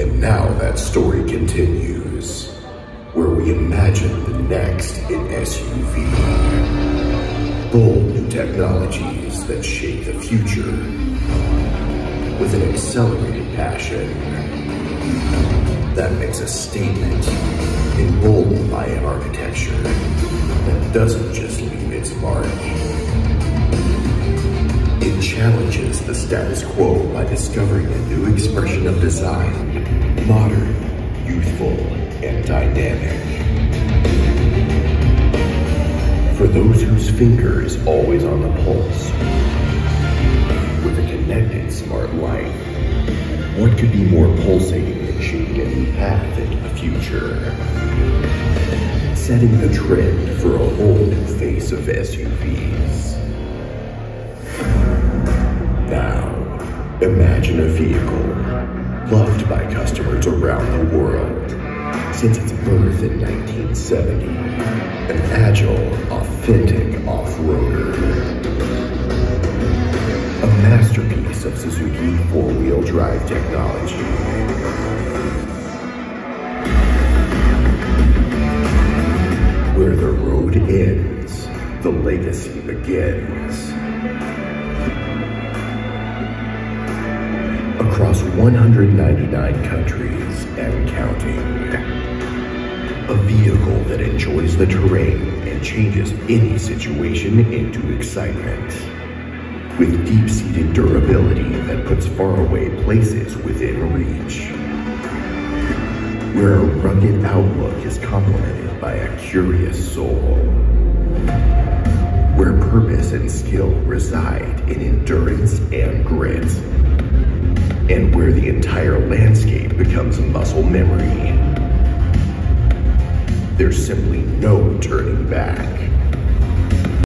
And now that story continues, where we imagine the next in SUV. Bold new technologies that shape the future with an accelerated passion that makes a statement, emboldened by an architecture that doesn't just leave its mark. Challenges the status quo by discovering a new expression of design, modern, youthful, and dynamic. For those whose finger is always on the pulse, with a connected smart life, what could be more pulsating than shaping a new path into the future? Setting the trend for a whole new face of SUVs. Imagine a vehicle loved by customers around the world since its birth in 1970. An agile, authentic off-roader. A masterpiece of Suzuki four-wheel drive technology. Where the road ends, the legacy begins. Across 199 countries and counting. A vehicle that enjoys the terrain and changes any situation into excitement. With deep-seated durability that puts faraway places within reach. Where a rugged outlook is complemented by a curious soul. Where purpose and skill reside in endurance and grit. And where the entire landscape becomes muscle memory. There's simply no turning back.